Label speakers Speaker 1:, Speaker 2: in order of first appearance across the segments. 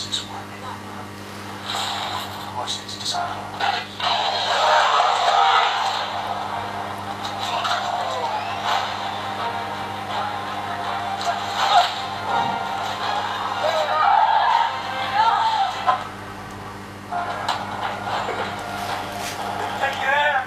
Speaker 1: since morning. Watch
Speaker 2: this design.
Speaker 1: Thank you.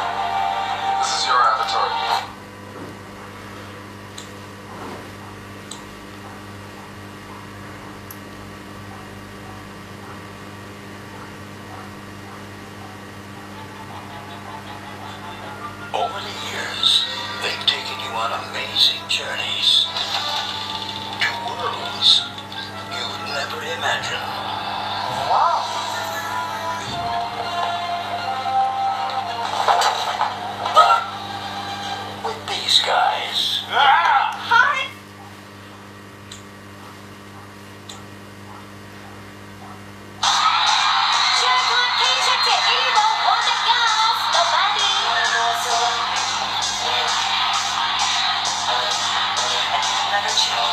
Speaker 1: Over the years, they've taken you on amazing journeys to worlds you've never imagined.
Speaker 2: Wow!
Speaker 1: with these guys, touch.